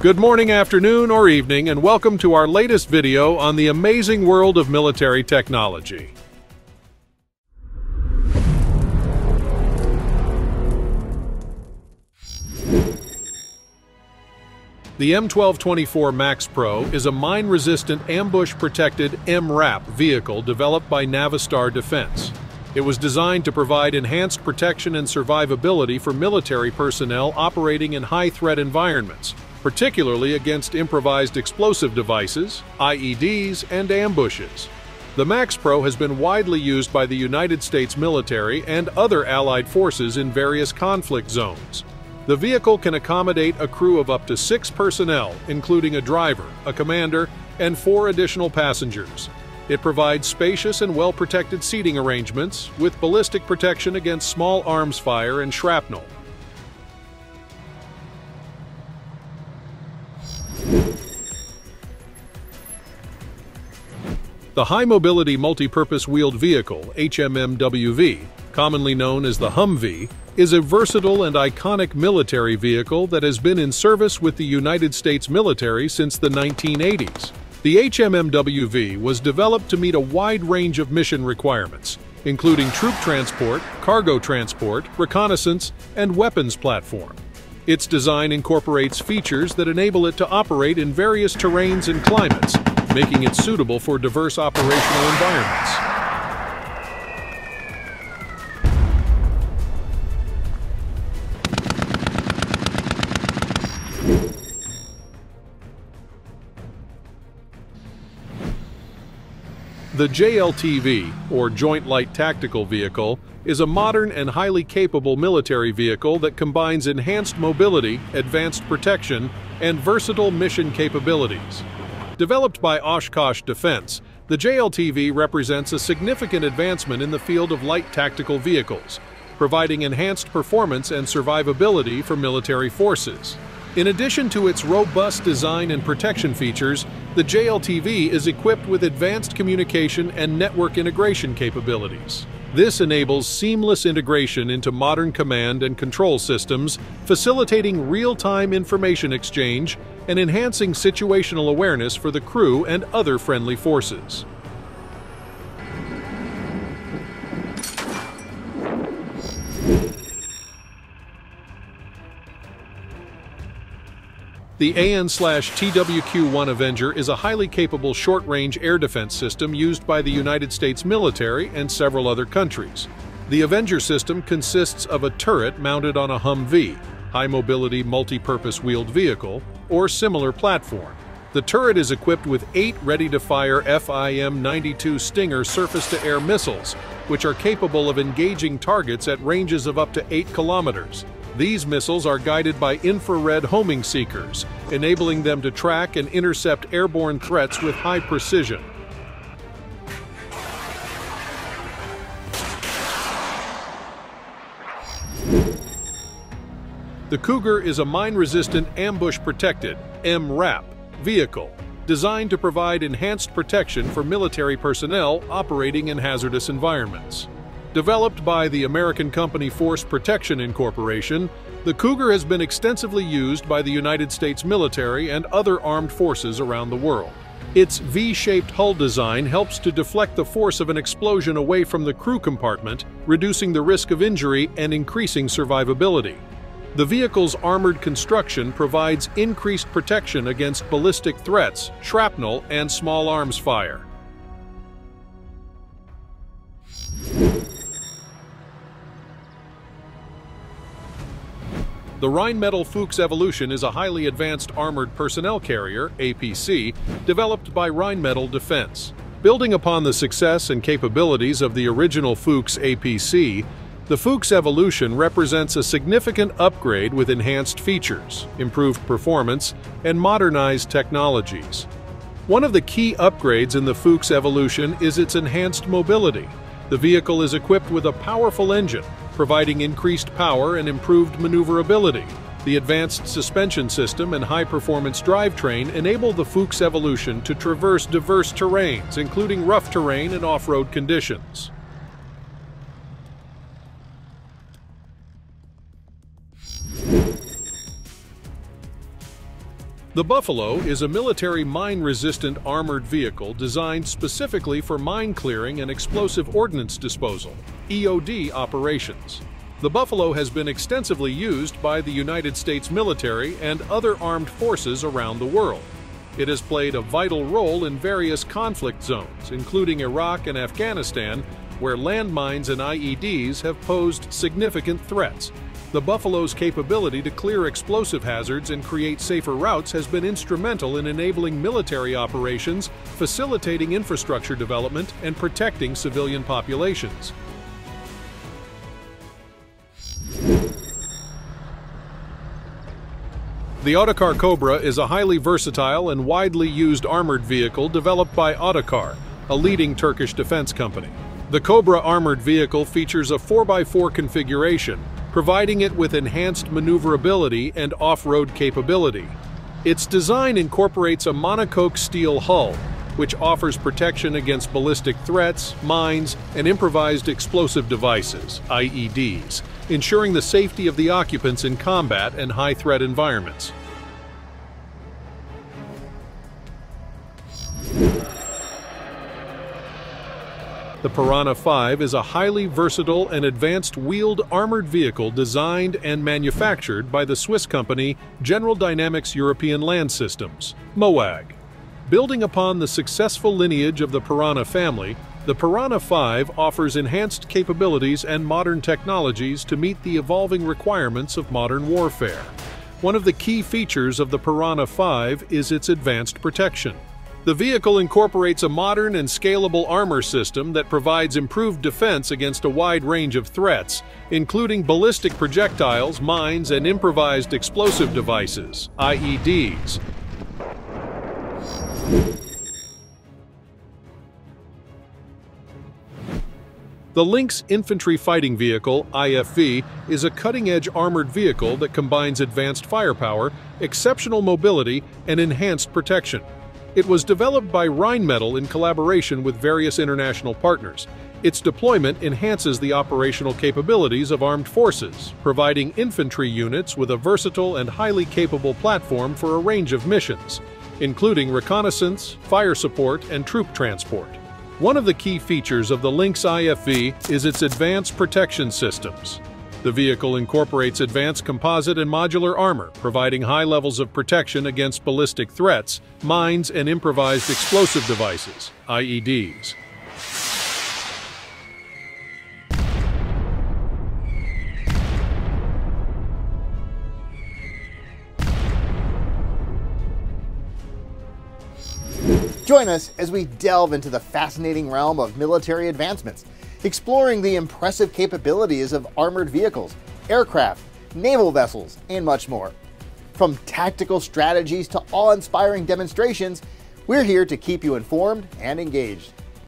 Good morning, afternoon, or evening, and welcome to our latest video on the amazing world of military technology. The M1224 MaxxPro is a mine-resistant, ambush-protected MRAP vehicle developed by Navistar Defense. It was designed to provide enhanced protection and survivability for military personnel operating in high-threat environments, particularly against improvised explosive devices, IEDs, and ambushes. The MaxxPro has been widely used by the United States military and other allied forces in various conflict zones. The vehicle can accommodate a crew of up to six personnel, including a driver, a commander, and four additional passengers. It provides spacious and well-protected seating arrangements with ballistic protection against small arms fire and shrapnel. The High Mobility Multi-Purpose Wheeled Vehicle, HMMWV, commonly known as the Humvee, is a versatile and iconic military vehicle that has been in service with the United States military since the 1980s. The HMMWV was developed to meet a wide range of mission requirements, including troop transport, cargo transport, reconnaissance, and weapons platform. Its design incorporates features that enable it to operate in various terrains and climates, making it suitable for diverse operational environments. The JLTV, or Joint Light Tactical Vehicle, is a modern and highly capable military vehicle that combines enhanced mobility, advanced protection, and versatile mission capabilities. Developed by Oshkosh Defense, the JLTV represents a significant advancement in the field of light tactical vehicles, providing enhanced performance and survivability for military forces. In addition to its robust design and protection features, the JLTV is equipped with advanced communication and network integration capabilities. This enables seamless integration into modern command and control systems, facilitating real-time information exchange and enhancing situational awareness for the crew and other friendly forces. The AN-TWQ-1 Avenger is a highly capable short-range air defense system used by the United States military and several other countries. The Avenger system consists of a turret mounted on a Humvee, high-mobility multi-purpose wheeled vehicle, or similar platform. The turret is equipped with eight ready-to-fire FIM-92 Stinger surface-to-air missiles, which are capable of engaging targets at ranges of up to 8 kilometers. These missiles are guided by infrared homing seekers, enabling them to track and intercept airborne threats with high precision. The Cougar is a mine-resistant, ambush-protected MRAP vehicle designed to provide enhanced protection for military personnel operating in hazardous environments. Developed by the American company Force Protection Incorporation, the Cougar has been extensively used by the United States military and other armed forces around the world. Its V-shaped hull design helps to deflect the force of an explosion away from the crew compartment, reducing the risk of injury and increasing survivability. The vehicle's armored construction provides increased protection against ballistic threats, shrapnel, and small arms fire. The Rheinmetall Fuchs Evolution is a highly advanced armored personnel carrier, APC, developed by Rheinmetall Defense. Building upon the success and capabilities of the original Fuchs APC, the Fuchs Evolution represents a significant upgrade with enhanced features, improved performance, and modernized technologies. One of the key upgrades in the Fuchs Evolution is its enhanced mobility. The vehicle is equipped with a powerful engine, providing increased power and improved maneuverability. The advanced suspension system and high-performance drivetrain enable the Fuchs Evolution to traverse diverse terrains, including rough terrain and off-road conditions. The Buffalo is a military mine-resistant armored vehicle designed specifically for mine clearing and explosive ordnance disposal, EOD operations. The Buffalo has been extensively used by the United States military and other armed forces around the world. It has played a vital role in various conflict zones, including Iraq and Afghanistan, where landmines and IEDs have posed significant threats, the Buffalo's capability to clear explosive hazards and create safer routes has been instrumental in enabling military operations, facilitating infrastructure development, and protecting civilian populations. The Otokar Cobra is a highly versatile and widely used armored vehicle developed by Otokar, a leading Turkish defense company. The Cobra armored vehicle features a 4x4 configuration, providing it with enhanced maneuverability and off-road capability. Its design incorporates a monocoque steel hull, which offers protection against ballistic threats, mines, and improvised explosive devices, IEDs, ensuring the safety of the occupants in combat and high-threat environments. The Piranha 5 is a highly versatile and advanced wheeled armored vehicle designed and manufactured by the Swiss company General Dynamics European Land Systems, MOWAG. Building upon the successful lineage of the Piranha family, the Piranha 5 offers enhanced capabilities and modern technologies to meet the evolving requirements of modern warfare. One of the key features of the Piranha 5 is its advanced protection. The vehicle incorporates a modern and scalable armor system that provides improved defense against a wide range of threats, including ballistic projectiles, mines, and improvised explosive devices, IEDs. The Lynx Infantry Fighting Vehicle, IFV, is a cutting-edge armored vehicle that combines advanced firepower, exceptional mobility, and enhanced protection. It was developed by Rheinmetall in collaboration with various international partners. Its deployment enhances the operational capabilities of armed forces, providing infantry units with a versatile and highly capable platform for a range of missions, including reconnaissance, fire support, and troop transport. One of the key features of the Lynx IFV is its advanced protection systems. The vehicle incorporates advanced composite and modular armor, providing high levels of protection against ballistic threats, mines, and improvised explosive devices, IEDs. Join us as we delve into the fascinating realm of military advancements exploring the impressive capabilities of armored vehicles, aircraft, naval vessels, and much more. From tactical strategies to awe inspiring demonstrations, we're here to keep you informed and engaged.